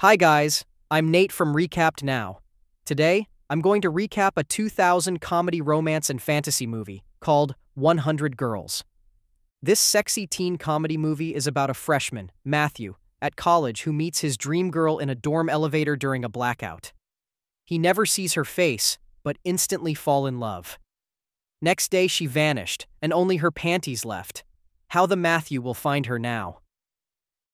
Hi guys, I'm Nate from Recapped Now. Today, I'm going to recap a 2000 comedy romance and fantasy movie called 100 Girls. This sexy teen comedy movie is about a freshman, Matthew, at college who meets his dream girl in a dorm elevator during a blackout. He never sees her face, but instantly fall in love. Next day she vanished, and only her panties left. How the Matthew will find her now.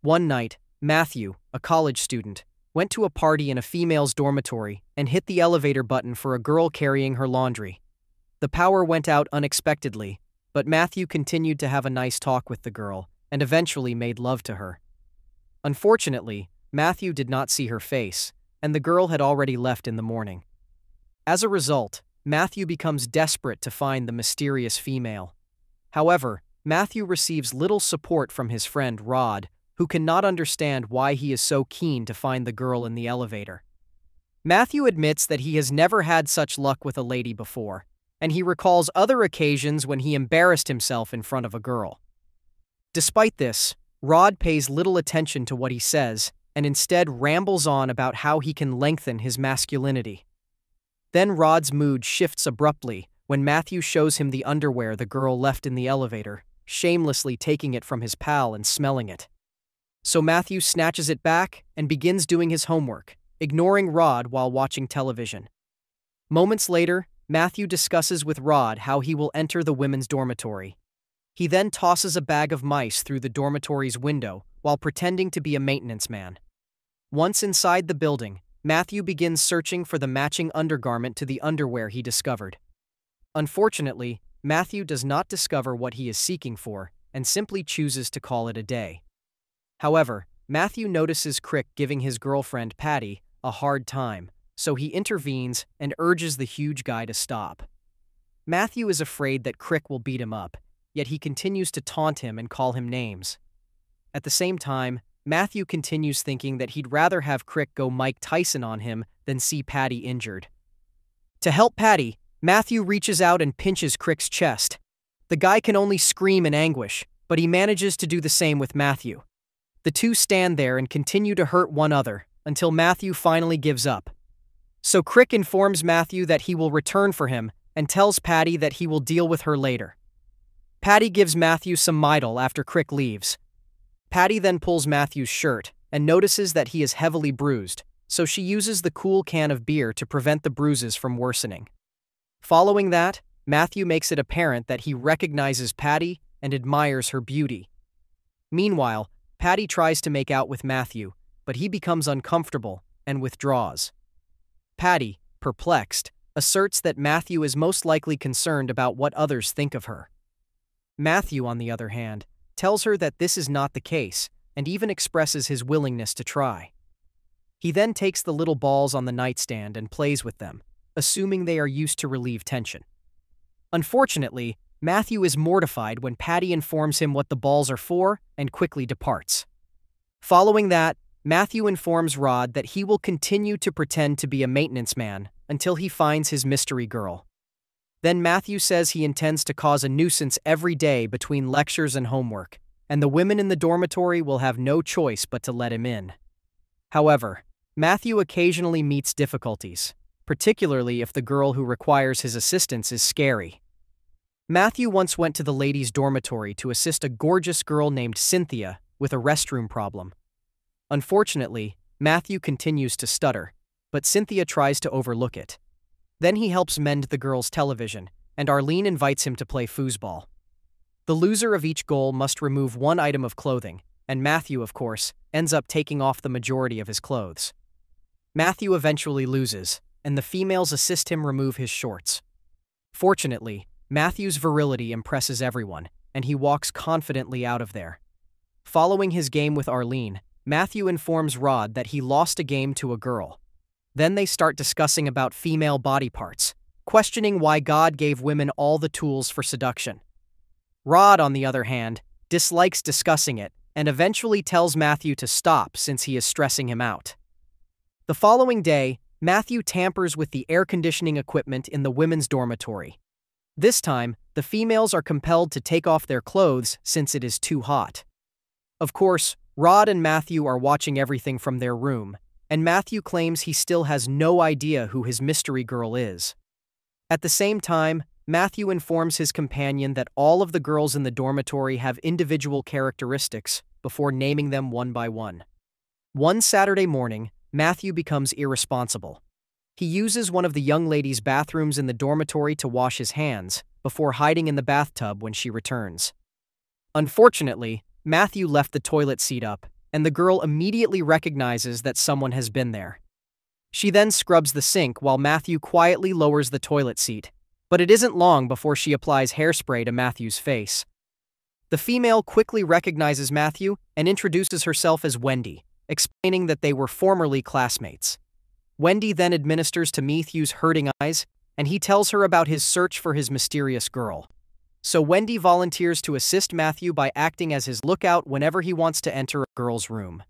One night, Matthew, a college student, went to a party in a female's dormitory and hit the elevator button for a girl carrying her laundry. The power went out unexpectedly, but Matthew continued to have a nice talk with the girl and eventually made love to her. Unfortunately, Matthew did not see her face, and the girl had already left in the morning. As a result, Matthew becomes desperate to find the mysterious female. However, Matthew receives little support from his friend Rod, who cannot understand why he is so keen to find the girl in the elevator. Matthew admits that he has never had such luck with a lady before, and he recalls other occasions when he embarrassed himself in front of a girl. Despite this, Rod pays little attention to what he says and instead rambles on about how he can lengthen his masculinity. Then Rod's mood shifts abruptly when Matthew shows him the underwear the girl left in the elevator, shamelessly taking it from his pal and smelling it. So Matthew snatches it back and begins doing his homework, ignoring Rod while watching television. Moments later, Matthew discusses with Rod how he will enter the women's dormitory. He then tosses a bag of mice through the dormitory's window while pretending to be a maintenance man. Once inside the building, Matthew begins searching for the matching undergarment to the underwear he discovered. Unfortunately, Matthew does not discover what he is seeking for and simply chooses to call it a day. However, Matthew notices Crick giving his girlfriend, Patty, a hard time, so he intervenes and urges the huge guy to stop. Matthew is afraid that Crick will beat him up, yet he continues to taunt him and call him names. At the same time, Matthew continues thinking that he'd rather have Crick go Mike Tyson on him than see Patty injured. To help Patty, Matthew reaches out and pinches Crick's chest. The guy can only scream in anguish, but he manages to do the same with Matthew. The two stand there and continue to hurt one another until Matthew finally gives up. So Crick informs Matthew that he will return for him and tells Patty that he will deal with her later. Patty gives Matthew some Midol after Crick leaves, Patty then pulls Matthew's shirt and notices that he is heavily bruised, so she uses the cool can of beer to prevent the bruises from worsening. Following that, Matthew makes it apparent that he recognizes Patty and admires her beauty. Meanwhile, Patty tries to make out with Matthew, but he becomes uncomfortable and withdraws. Patty, perplexed, asserts that Matthew is most likely concerned about what others think of her. Matthew, on the other hand, tells her that this is not the case, and even expresses his willingness to try. He then takes the little balls on the nightstand and plays with them, assuming they are used to relieve tension. Unfortunately, Matthew is mortified when Patty informs him what the balls are for and quickly departs. Following that, Matthew informs Rod that he will continue to pretend to be a maintenance man until he finds his mystery girl. Then Matthew says he intends to cause a nuisance every day between lectures and homework, and the women in the dormitory will have no choice but to let him in. However, Matthew occasionally meets difficulties, particularly if the girl who requires his assistance is scary. Matthew once went to the ladies' dormitory to assist a gorgeous girl named Cynthia with a restroom problem. Unfortunately, Matthew continues to stutter, but Cynthia tries to overlook it. Then he helps mend the girl's television, and Arlene invites him to play foosball. The loser of each goal must remove one item of clothing, and Matthew, of course, ends up taking off the majority of his clothes. Matthew eventually loses, and the females assist him remove his shorts. Fortunately, Matthew's virility impresses everyone, and he walks confidently out of there. Following his game with Arlene, Matthew informs Rod that he lost a game to a girl, then they start discussing about female body parts, questioning why God gave women all the tools for seduction. Rod, on the other hand, dislikes discussing it and eventually tells Matthew to stop since he is stressing him out. The following day, Matthew tampers with the air conditioning equipment in the women's dormitory. This time, the females are compelled to take off their clothes since it is too hot. Of course, Rod and Matthew are watching everything from their room, and Matthew claims he still has no idea who his mystery girl is. At the same time, Matthew informs his companion that all of the girls in the dormitory have individual characteristics before naming them one by one. One Saturday morning, Matthew becomes irresponsible. He uses one of the young lady's bathrooms in the dormitory to wash his hands before hiding in the bathtub when she returns. Unfortunately, Matthew left the toilet seat up, and the girl immediately recognizes that someone has been there. She then scrubs the sink while Matthew quietly lowers the toilet seat, but it isn't long before she applies hairspray to Matthew's face. The female quickly recognizes Matthew and introduces herself as Wendy, explaining that they were formerly classmates. Wendy then administers to Matthew's hurting eyes, and he tells her about his search for his mysterious girl. So Wendy volunteers to assist Matthew by acting as his lookout whenever he wants to enter a girl's room.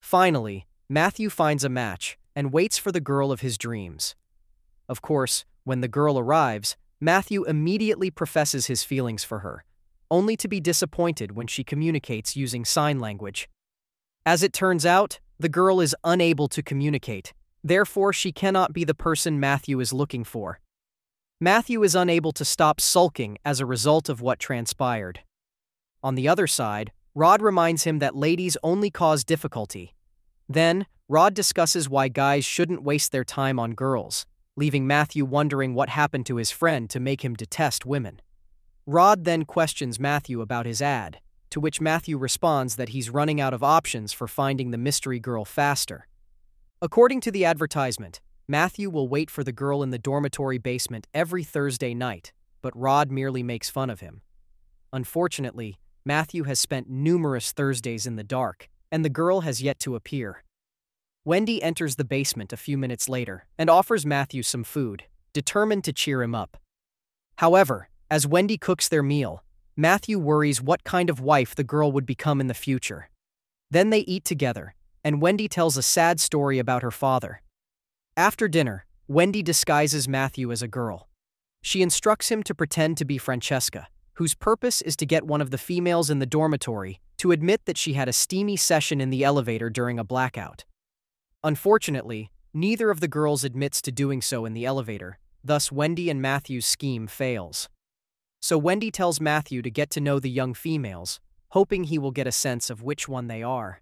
Finally, Matthew finds a match and waits for the girl of his dreams. Of course, when the girl arrives, Matthew immediately professes his feelings for her, only to be disappointed when she communicates using sign language. As it turns out, the girl is unable to communicate, therefore she cannot be the person Matthew is looking for. Matthew is unable to stop sulking as a result of what transpired. On the other side, Rod reminds him that ladies only cause difficulty. Then, Rod discusses why guys shouldn't waste their time on girls, leaving Matthew wondering what happened to his friend to make him detest women. Rod then questions Matthew about his ad, to which Matthew responds that he's running out of options for finding the mystery girl faster. According to the advertisement, Matthew will wait for the girl in the dormitory basement every Thursday night, but Rod merely makes fun of him. Unfortunately, Matthew has spent numerous Thursdays in the dark, and the girl has yet to appear. Wendy enters the basement a few minutes later and offers Matthew some food, determined to cheer him up. However, as Wendy cooks their meal, Matthew worries what kind of wife the girl would become in the future. Then they eat together, and Wendy tells a sad story about her father, after dinner, Wendy disguises Matthew as a girl. She instructs him to pretend to be Francesca, whose purpose is to get one of the females in the dormitory to admit that she had a steamy session in the elevator during a blackout. Unfortunately, neither of the girls admits to doing so in the elevator, thus Wendy and Matthew's scheme fails. So Wendy tells Matthew to get to know the young females, hoping he will get a sense of which one they are.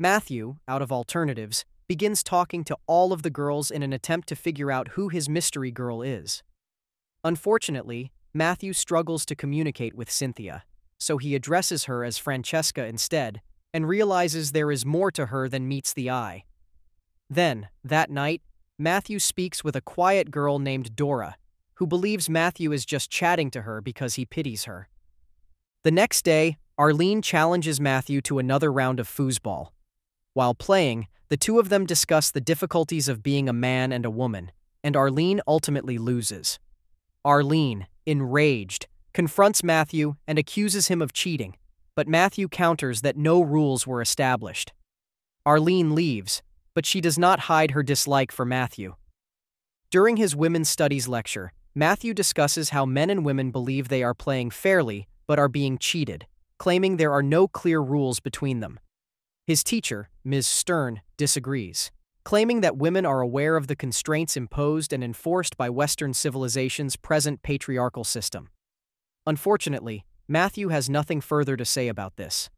Matthew, out of alternatives, begins talking to all of the girls in an attempt to figure out who his mystery girl is. Unfortunately, Matthew struggles to communicate with Cynthia, so he addresses her as Francesca instead and realizes there is more to her than meets the eye. Then, that night, Matthew speaks with a quiet girl named Dora, who believes Matthew is just chatting to her because he pities her. The next day, Arlene challenges Matthew to another round of foosball. While playing, the two of them discuss the difficulties of being a man and a woman, and Arlene ultimately loses. Arlene, enraged, confronts Matthew and accuses him of cheating, but Matthew counters that no rules were established. Arlene leaves, but she does not hide her dislike for Matthew. During his women's studies lecture, Matthew discusses how men and women believe they are playing fairly but are being cheated, claiming there are no clear rules between them. His teacher, Ms. Stern, disagrees, claiming that women are aware of the constraints imposed and enforced by Western civilization's present patriarchal system. Unfortunately, Matthew has nothing further to say about this.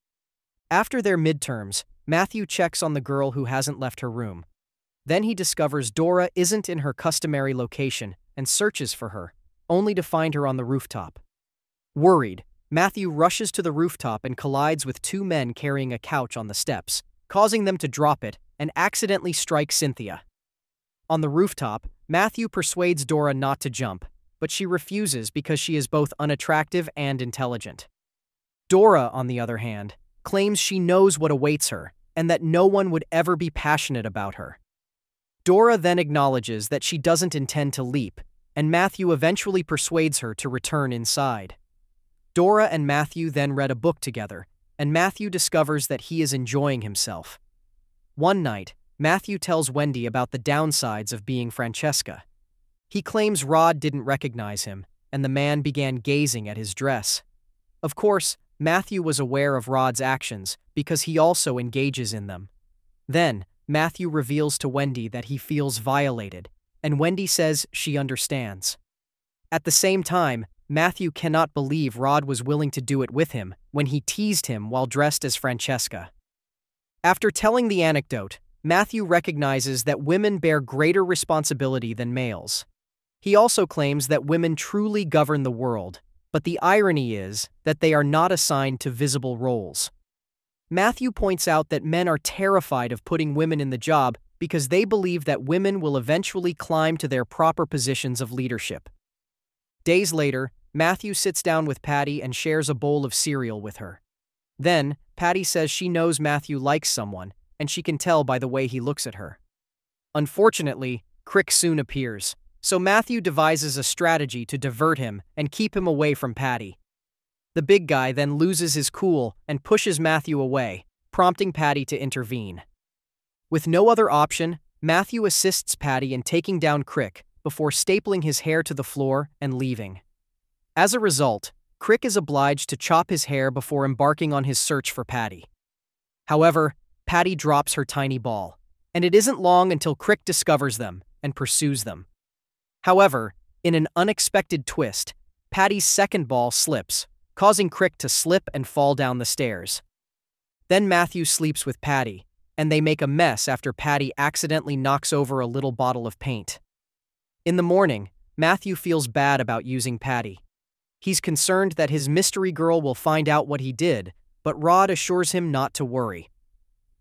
After their midterms, Matthew checks on the girl who hasn't left her room. Then he discovers Dora isn't in her customary location and searches for her, only to find her on the rooftop. Worried, Matthew rushes to the rooftop and collides with two men carrying a couch on the steps, causing them to drop it and accidentally strike Cynthia. On the rooftop, Matthew persuades Dora not to jump, but she refuses because she is both unattractive and intelligent. Dora, on the other hand, claims she knows what awaits her and that no one would ever be passionate about her. Dora then acknowledges that she doesn't intend to leap, and Matthew eventually persuades her to return inside. Dora and Matthew then read a book together, and Matthew discovers that he is enjoying himself. One night, Matthew tells Wendy about the downsides of being Francesca. He claims Rod didn't recognize him, and the man began gazing at his dress. Of course, Matthew was aware of Rod's actions because he also engages in them. Then, Matthew reveals to Wendy that he feels violated, and Wendy says she understands. At the same time, Matthew cannot believe Rod was willing to do it with him when he teased him while dressed as Francesca. After telling the anecdote, Matthew recognizes that women bear greater responsibility than males. He also claims that women truly govern the world, but the irony is that they are not assigned to visible roles. Matthew points out that men are terrified of putting women in the job because they believe that women will eventually climb to their proper positions of leadership. Days later, Matthew sits down with Patty and shares a bowl of cereal with her. Then, Patty says she knows Matthew likes someone, and she can tell by the way he looks at her. Unfortunately, Crick soon appears, so Matthew devises a strategy to divert him and keep him away from Patty. The big guy then loses his cool and pushes Matthew away, prompting Patty to intervene. With no other option, Matthew assists Patty in taking down Crick before stapling his hair to the floor and leaving. As a result, Crick is obliged to chop his hair before embarking on his search for Patty. However, Patty drops her tiny ball, and it isn't long until Crick discovers them and pursues them. However, in an unexpected twist, Patty's second ball slips, causing Crick to slip and fall down the stairs. Then Matthew sleeps with Patty, and they make a mess after Patty accidentally knocks over a little bottle of paint. In the morning, Matthew feels bad about using Patty. He's concerned that his mystery girl will find out what he did, but Rod assures him not to worry.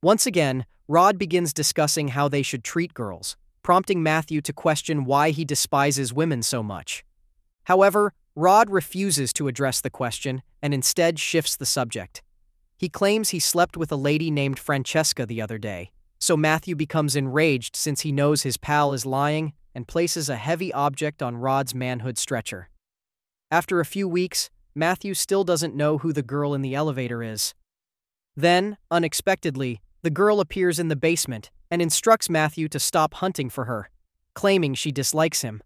Once again, Rod begins discussing how they should treat girls, prompting Matthew to question why he despises women so much. However, Rod refuses to address the question and instead shifts the subject. He claims he slept with a lady named Francesca the other day, so Matthew becomes enraged since he knows his pal is lying and places a heavy object on Rod's manhood stretcher. After a few weeks, Matthew still doesn't know who the girl in the elevator is. Then, unexpectedly, the girl appears in the basement and instructs Matthew to stop hunting for her, claiming she dislikes him.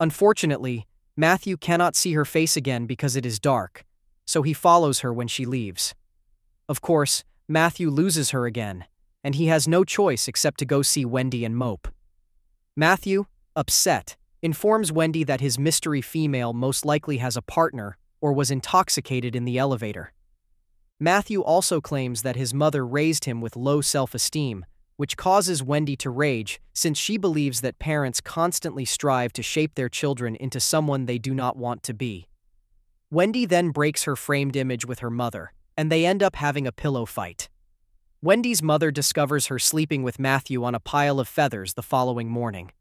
Unfortunately, Matthew cannot see her face again because it is dark, so he follows her when she leaves. Of course, Matthew loses her again, and he has no choice except to go see Wendy and mope. Matthew, upset, informs Wendy that his mystery female most likely has a partner or was intoxicated in the elevator. Matthew also claims that his mother raised him with low self esteem, which causes Wendy to rage since she believes that parents constantly strive to shape their children into someone they do not want to be. Wendy then breaks her framed image with her mother, and they end up having a pillow fight. Wendy's mother discovers her sleeping with Matthew on a pile of feathers the following morning.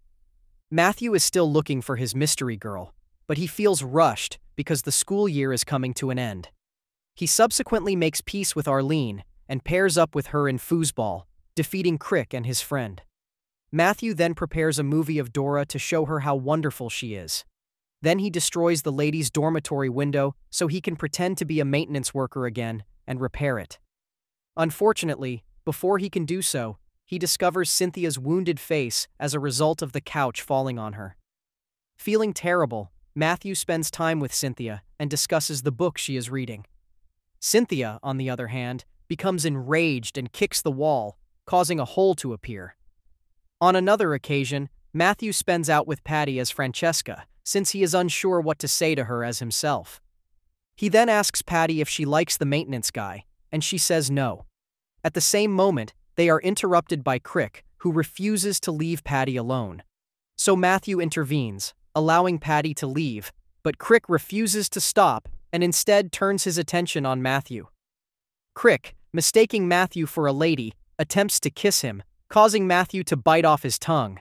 Matthew is still looking for his mystery girl, but he feels rushed because the school year is coming to an end. He subsequently makes peace with Arlene and pairs up with her in foosball, defeating Crick and his friend. Matthew then prepares a movie of Dora to show her how wonderful she is. Then he destroys the ladies' dormitory window so he can pretend to be a maintenance worker again and repair it. Unfortunately, before he can do so, he discovers Cynthia's wounded face as a result of the couch falling on her. Feeling terrible, Matthew spends time with Cynthia and discusses the book she is reading. Cynthia, on the other hand, becomes enraged and kicks the wall, causing a hole to appear. On another occasion, Matthew spends out with Patty as Francesca, since he is unsure what to say to her as himself. He then asks Patty if she likes the maintenance guy, and she says no. At the same moment, they are interrupted by Crick, who refuses to leave Patty alone. So Matthew intervenes, allowing Patty to leave, but Crick refuses to stop and instead turns his attention on Matthew. Crick, mistaking Matthew for a lady, attempts to kiss him, causing Matthew to bite off his tongue.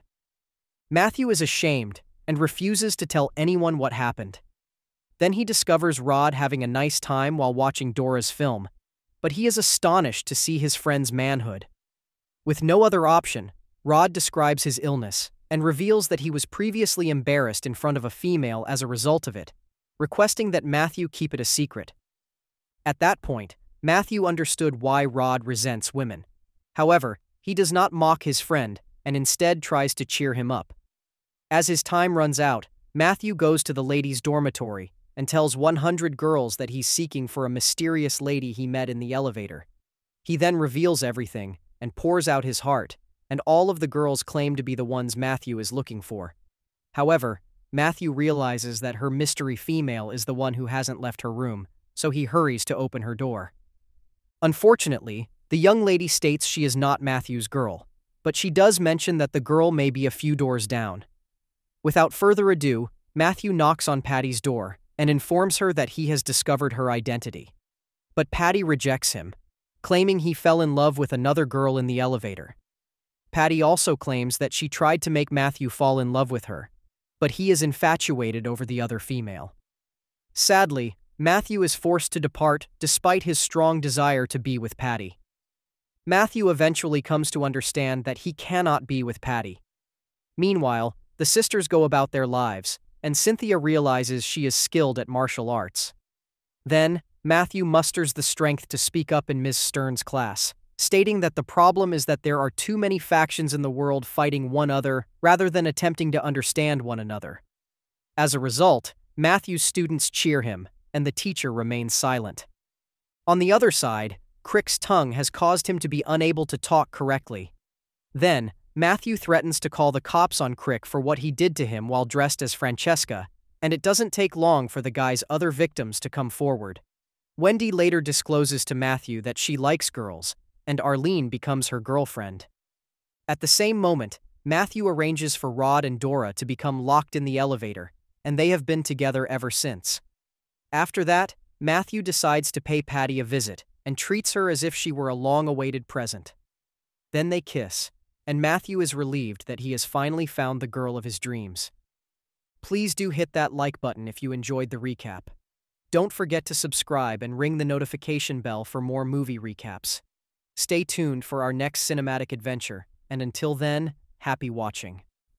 Matthew is ashamed and refuses to tell anyone what happened. Then he discovers Rod having a nice time while watching Dora's film, but he is astonished to see his friend's manhood. With no other option, Rod describes his illness and reveals that he was previously embarrassed in front of a female as a result of it, requesting that Matthew keep it a secret. At that point, Matthew understood why Rod resents women. However, he does not mock his friend and instead tries to cheer him up. As his time runs out, Matthew goes to the ladies' dormitory and tells 100 girls that he's seeking for a mysterious lady he met in the elevator. He then reveals everything and pours out his heart, and all of the girls claim to be the ones Matthew is looking for. However, Matthew realizes that her mystery female is the one who hasn't left her room, so he hurries to open her door. Unfortunately, the young lady states she is not Matthew's girl, but she does mention that the girl may be a few doors down. Without further ado, Matthew knocks on Patty's door and informs her that he has discovered her identity. But Patty rejects him, claiming he fell in love with another girl in the elevator. Patty also claims that she tried to make Matthew fall in love with her, but he is infatuated over the other female. Sadly, Matthew is forced to depart despite his strong desire to be with Patty. Matthew eventually comes to understand that he cannot be with Patty. Meanwhile, the sisters go about their lives, and Cynthia realizes she is skilled at martial arts. Then, Matthew musters the strength to speak up in Ms. Stern's class, stating that the problem is that there are too many factions in the world fighting one other rather than attempting to understand one another. As a result, Matthew's students cheer him, and the teacher remains silent. On the other side, Crick's tongue has caused him to be unable to talk correctly. Then, Matthew threatens to call the cops on Crick for what he did to him while dressed as Francesca, and it doesn't take long for the guy's other victims to come forward. Wendy later discloses to Matthew that she likes girls, and Arlene becomes her girlfriend. At the same moment, Matthew arranges for Rod and Dora to become locked in the elevator, and they have been together ever since. After that, Matthew decides to pay Patty a visit and treats her as if she were a long awaited present. Then they kiss, and Matthew is relieved that he has finally found the girl of his dreams. Please do hit that like button if you enjoyed the recap. Don't forget to subscribe and ring the notification bell for more movie recaps. Stay tuned for our next cinematic adventure, and until then, happy watching.